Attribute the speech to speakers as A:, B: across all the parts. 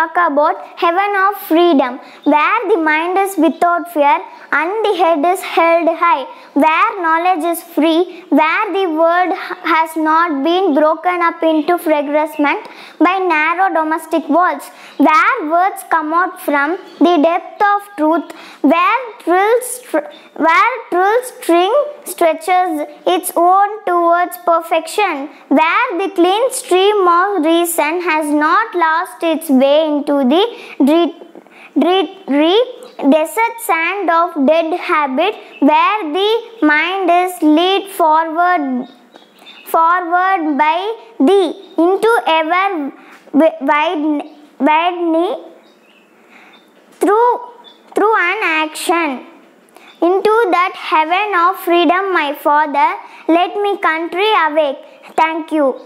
A: talk about heaven of freedom where the mind is without fear and the head is held high where knowledge is free where the world has not been broken up into fragment by narrow domestic walls where words come out from the depth of truth where truth where string stretches its own towards perfection where the clean stream of reason has not lost its way into the dreary desert sand of dead habit where the mind is led forward forward by thee into ever widening through through an action into that heaven of freedom my father. Let me country awake. Thank you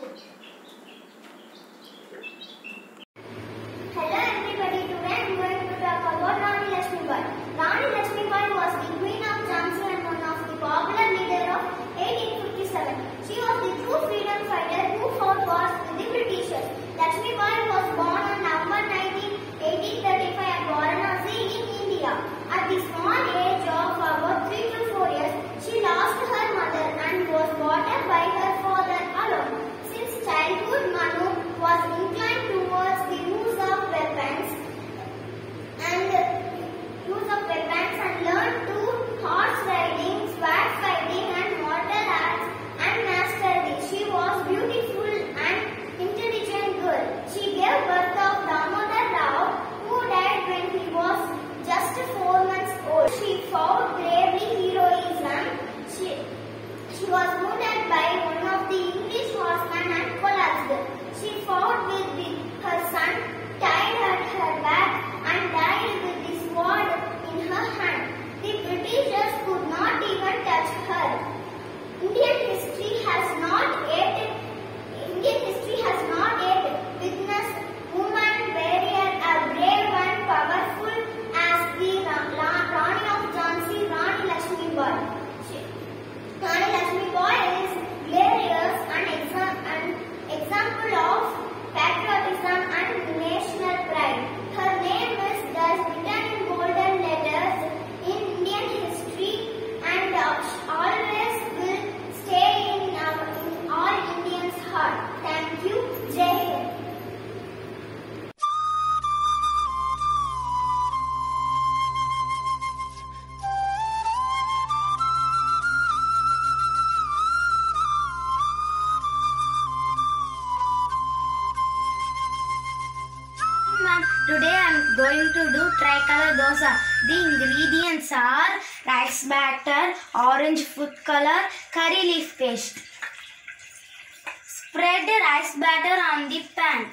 B: going to
C: do tricolor dosa. The ingredients are rice batter, orange food color, curry leaf paste. Spread the rice batter on the pan.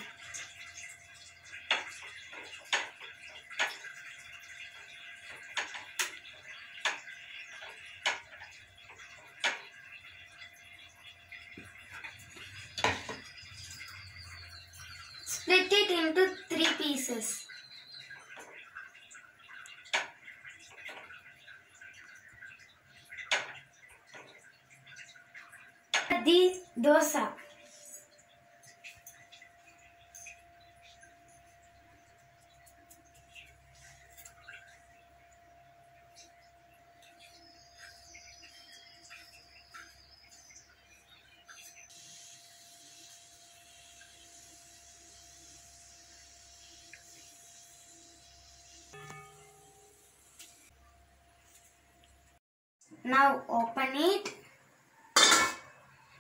C: Now open it.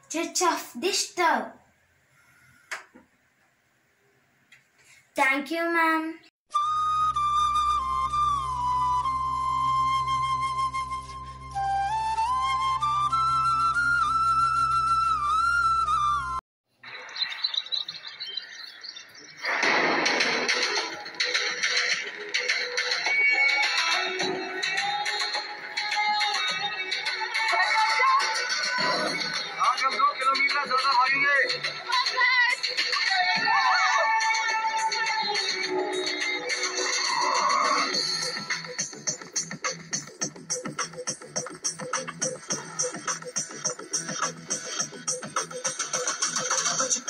C: Switch off the stove. Thank you, ma'am.
D: चलो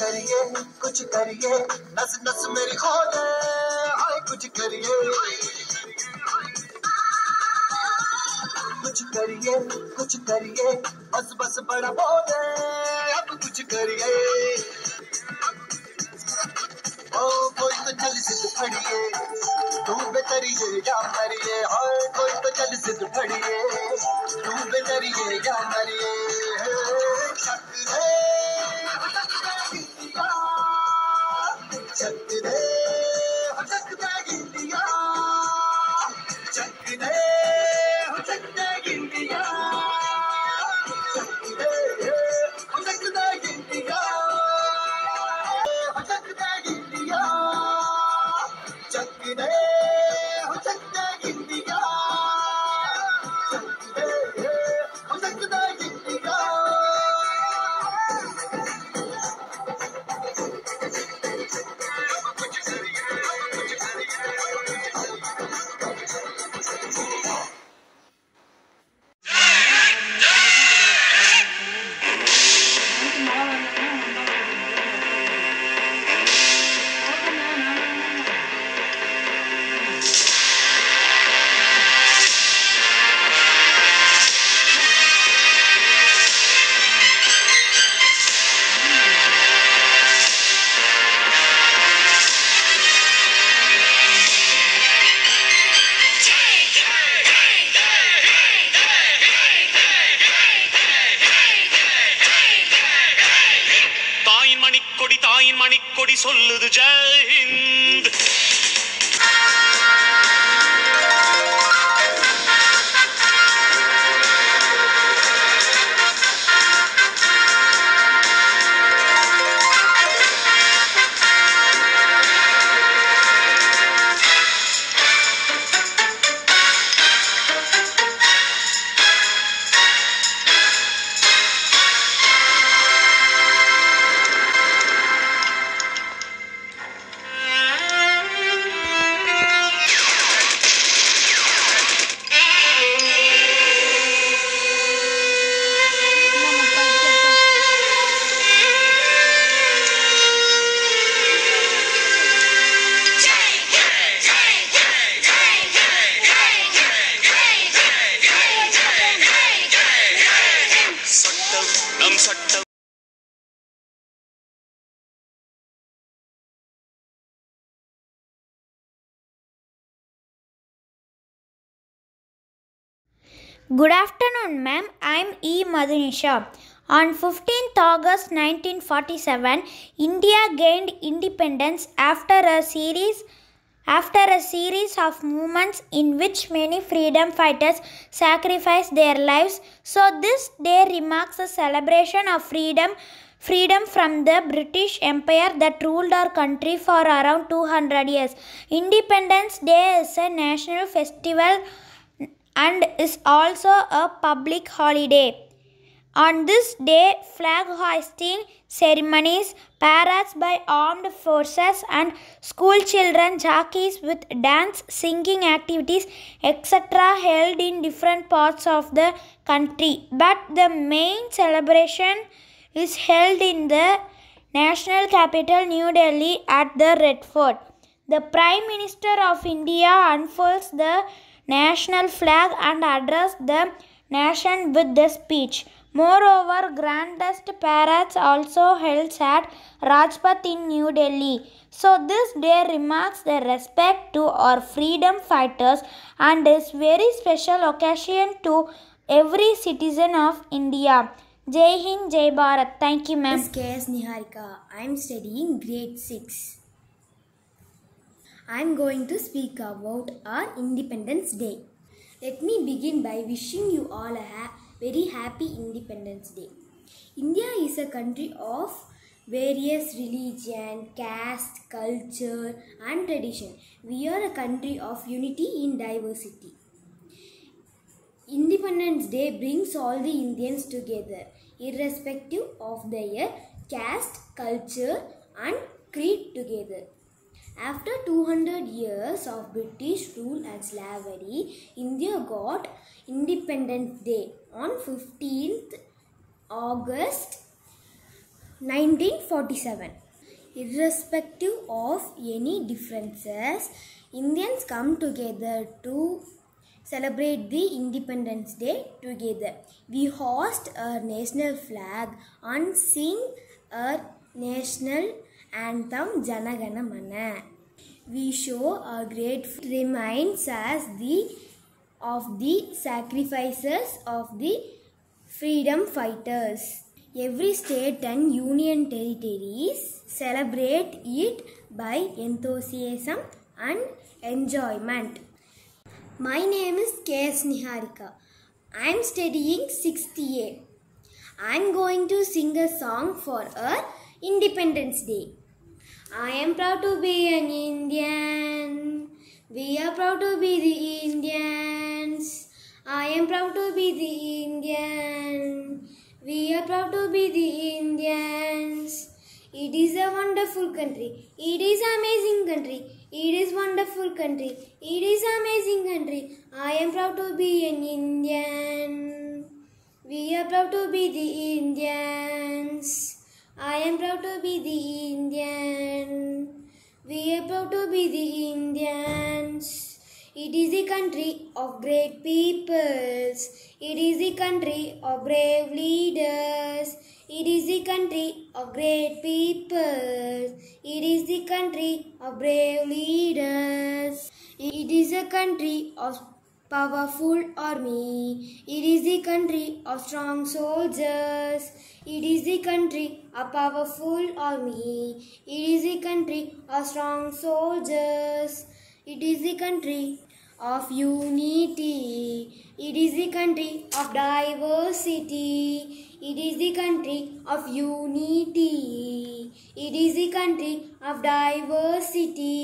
D: करिए, कुछ करिए, नस नस मेरी खोले। आए कुछ करिए। कुछ करिए कुछ करिए, बस बस बड़ा बोले। करिए। ओ, कोई तो चल सिद्ध फड़िए, तू बेतरिए या मरिए, हाय, कोई तो चल सिद्ध फड़िए, तू बेतरिए या मरिए, छत दे छत दे
E: சொல்லுது Jai
F: Good afternoon, ma'am. I'm E. Madhunisha. On 15th August 1947, India gained independence after a series after a series of movements in which many freedom fighters sacrificed their lives. So this day remarks a celebration of freedom freedom from the British Empire that ruled our country for around 200 years. Independence Day is a national festival and is also a public holiday. On this day, flag hoisting ceremonies, parades by armed forces, and school children jockeys with dance, singing activities, etc., held in different parts of the country. But the main celebration is held in the national capital, New Delhi, at the Red Fort. The Prime Minister of India unfurls the national flag and addresses the nation with the speech. Moreover, grandest parades also held at Rajpath in New Delhi. So this day remarks the respect to our freedom fighters and is very special occasion to every citizen of India. Jai Hind, Jai Bharat. Thank you, ma'am.
G: Miss K.S. Niharika. I am studying grade 6. I am going to speak about our Independence Day. Let me begin by wishing you all a ha- very happy Independence Day. India is a country of various religion, caste, culture and tradition. We are a country of unity in diversity. Independence Day brings all the Indians together, irrespective of their caste, culture, and creed together. After 200 years of British rule and slavery, India got Independence Day on 15th August 1947. Irrespective of any differences, Indians come together to celebrate the Independence Day together. We host a national flag and sing a national anthem Janagana Mana. We show our grateful reminds us the of the sacrifices of the freedom fighters. Every state and union territories celebrate it by enthusiasm and enjoyment. My name is K.S. Niharika. I am studying 6th A. I am going to sing a song for our Independence Day. I am proud to be an Indian. We are proud to be the Indians. I am proud to be the Indian. We are proud to be the Indians. It is a wonderful country. It is amazing country. It is wonderful country. It is amazing country. I am proud to be an Indian. We are proud to be the Indians. I am proud to be the Indian. We are proud to be the Indians. It is the country of great peoples. It is the country of brave leaders. It is the country of great peoples. It is the country of brave leaders. It is a country of powerful army. It is the country of strong soldiers. It is the country of powerful army. It is the country of strong soldiers. It is the country of unity. It is the country of diversity. It is the country of unity. It is the country of diversity.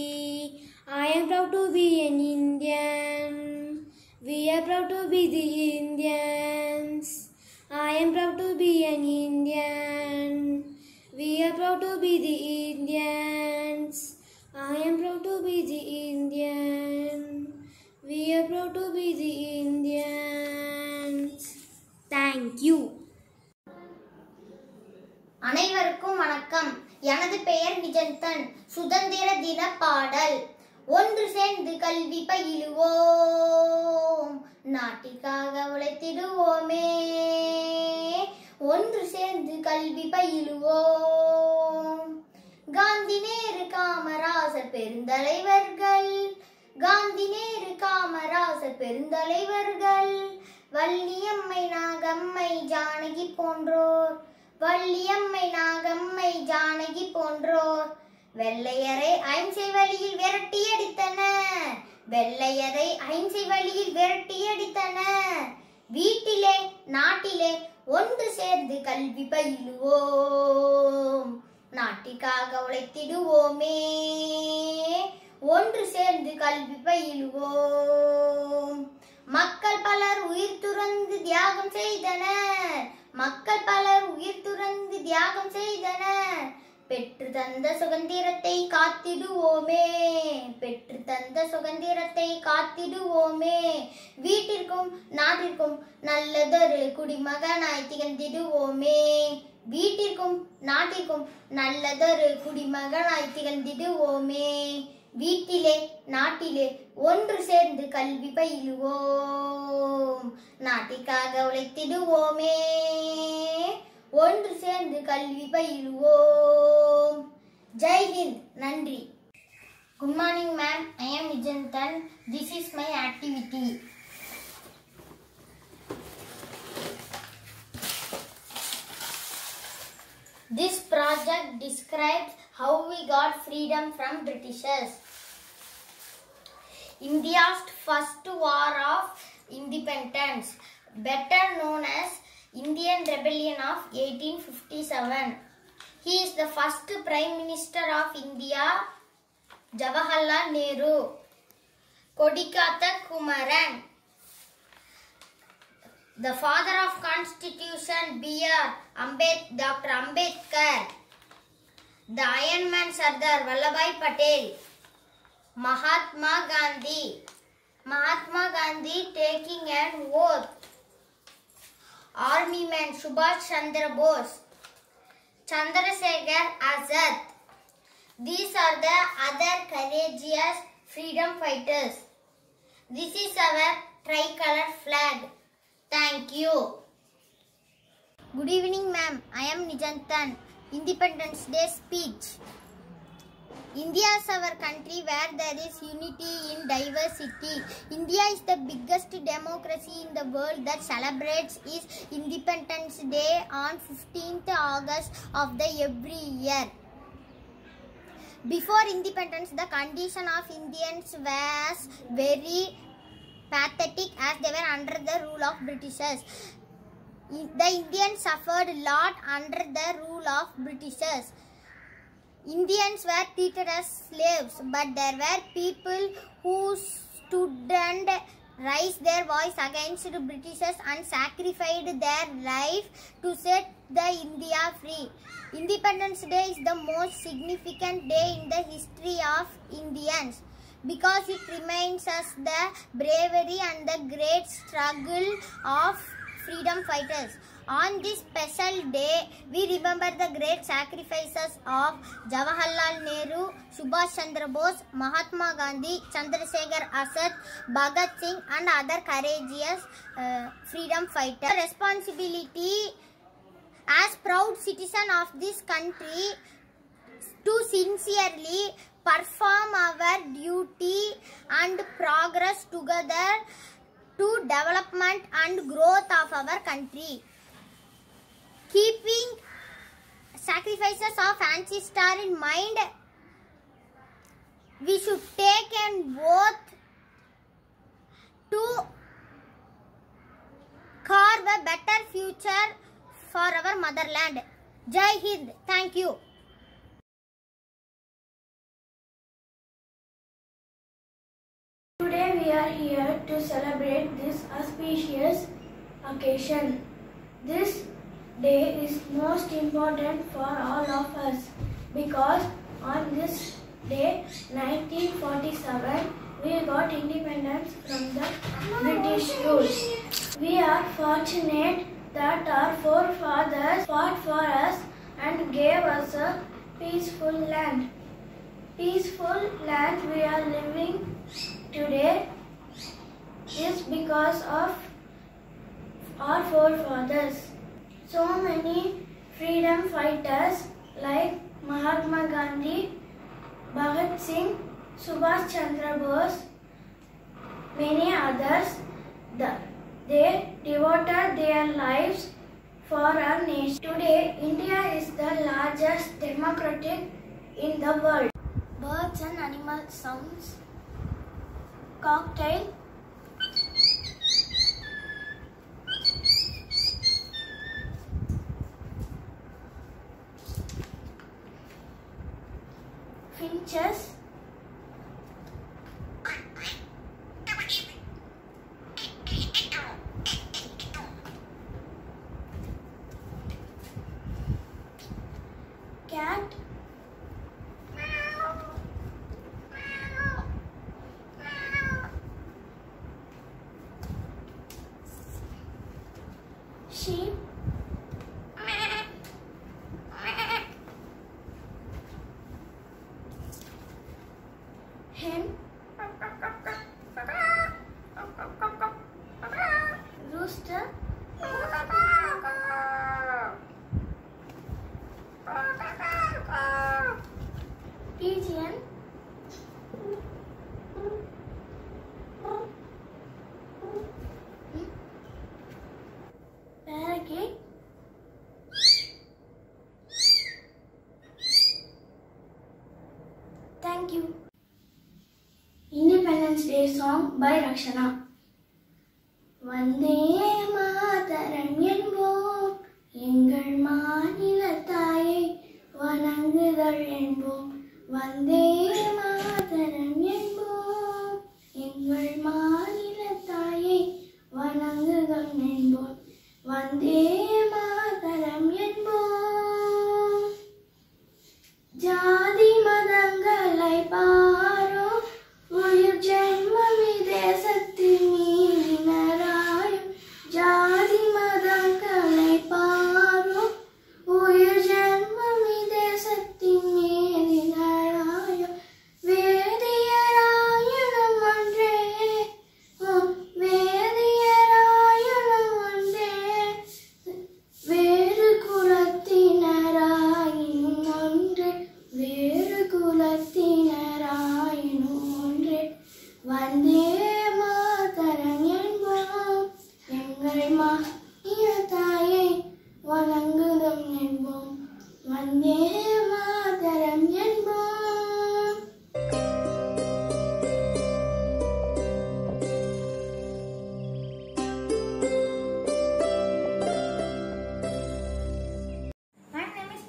G: I am proud to be an Indian. We are proud to be the Indians. I am proud to be an Indian. We are proud to be the Indians. I am proud to be the Indian. We are proud to be the Indians. Thank you.
H: அனைவருக்கும் வணக்கம் எனது பெயர் விஜந்தன் சுதந்திர தின பாடல் ஒன்று சேர்ந்து கல்வி பயிலுவோம். நாட்டிற்காக உழைத்திடுவோமே. ஒன்று சேர்ந்து கல்வி பயிலுவோம். காந்தி நேரு காமராசர் பெருந்தலைவர்கள். காந்தி நேரு காமராசர் பெருந்தலைவர்கள். வள்ளியம்மை நாகம்மை ஜானகி போன்றோர். வள்ளியம்மை நாகம்மை ஜானகி போன்றோர். வெள்ளையரை ஐம்சை வழியில் விரட்டி அடித்தன. வெள்ளையரை ஐம்சை வழியில் விரட்டி அடித்தன. வீட்டிலே நாட்டிலே ஒன்று சேர்ந்து கல்வி பயிலுவோம். நாட்டிற்காக உழைத்திடுவோமே. ஒன்று சேர்ந்து கல்வி பயிலுவோம். மக்கள் பலர் உயிர் துறந்து தியாகம் செய்தனர். மக்கள் பலர் உயிர் துறந்து தியாகம் செய்தனர். பெற்று தந்த சுதந்திரத்தை காத்திடுவோமே. பெற்று தந்த சுதந்திரத்தை காத்திடுவோமே. வீட்டிற்கும் நாட்டிற்கும் நல்லதொரு குடிமகனாய் திகழ்ந்திடுவோமே. வீட்டிற்கும் நாட்டிற்கும் நல்லதொரு குடிமகனாய் திகழ்ந்திடுவோமே. வீட்டிலே நாட்டிலே ஒன்று சேர்ந்து கல்வி பயிலுவோம். நாட்டிற்காக உழைத்திடுவோமே. ஒன்று சேர்ந்து கல்வி பயிலுவோம் ஜெய்ஹிந்த் நன்றி good morning ma'am I M விஜந்தன் this is my activity This project describes how we got freedom from Britishers. India's first war of independence, better known as Indian Rebellion of 1857. He is the first Prime Minister of India, Jawaharlal Nehru. Kodikata Kumaran, the father of Constitution, B.R. Ambed- Dr. Ambedkar, the Iron Man Sardar Vallabhbhai Patel, Mahatma Gandhi, Mahatma Gandhi taking an oath, Army Man Subhash Chandra Bose, Chandrasekhar Azad, These are the other courageous freedom fighters. This is our tricolor flag. Thank you. Good evening, ma'am. I am Nijantan. Independence Day speech. India is our country where there is unity in diversity. India is the biggest democracy in the world that celebrates its Independence Day on 15th August of the every year. Before independence, the condition of Indians was very pathetic as they were under the rule of Britishers. The Indians suffered a lot under the rule of Britishers. Indians were treated as slaves, but there were people who stood and raised their voice against the Britishers and sacrificed their life to set the India free. Independence Day is the most significant day in the history of Indians because it reminds us the bravery and the great struggle of freedom fighters. On this special day, we remember the great sacrifices of Jawaharlal Nehru, Subhash Chandra Bose, Mahatma Gandhi, Chandrasekhar Azad, Bhagat Singh and other courageous uh, freedom fighters. Responsibility as proud citizen of this country to sincerely perform our duty and progress together to development and growth of our country. Keeping sacrifices of ancestors in mind, we should take an oath to carve a better future for our motherland. Jai Hind. Thank you.
I: Today we are here to celebrate this auspicious occasion. This day is most important for all of us because on this day 1947 we got independence from the British rule. We are fortunate that our forefathers fought for us and gave us a peaceful land. Peaceful land we are living today is because of our forefathers. So many freedom fighters like Mahatma Gandhi, Bhagat Singh, Subhash Chandra Bose, many others, the, they devoted their lives for our nation. Today, India is the largest democratic in the world. Birds and animal sounds cocktail sheep song by Rakshana. My name is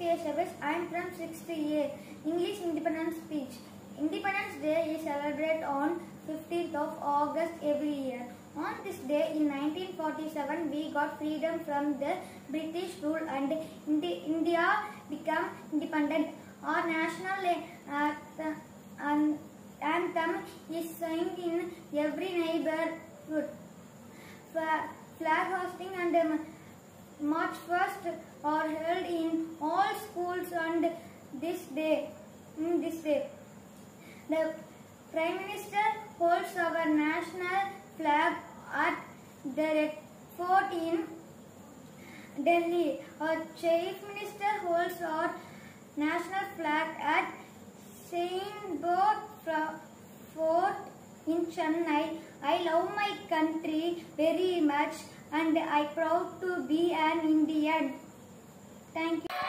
I: I am from 6th year English
J: Independence Speech. Independence Day is celebrated on 15th of August every year. On this day in 1947 we got freedom from the British rule and Indi- India became independent. Our national uh, anthem is sung in every neighborhood. Flag hosting and um, March 1st are held in all schools on this day. In this day. The Prime Minister holds our national flag at the Fort in Delhi. Our Chief Minister holds our national flag at Saint Fort in Chennai. I love my country very much and I proud to be an Indian. Thank you.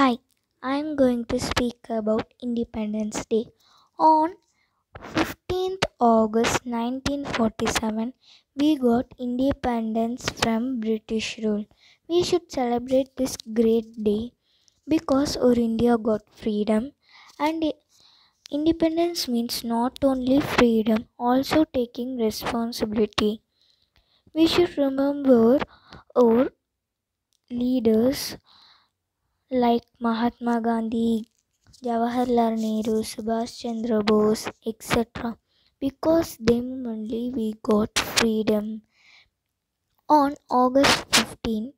K: Hi, I'm going to speak about Independence Day. On 15th August 1947, we got independence from British rule. We should celebrate this great day because our India got freedom and independence means not only freedom, also taking responsibility. We should remember our leaders like Mahatma Gandhi, Jawaharlal Nehru, Subhash Chandra Bose, etc. Because them only we got freedom. On August 15,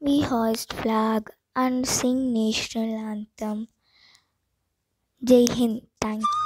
K: we hoist flag and sing national anthem. Jai Hind. Thank you.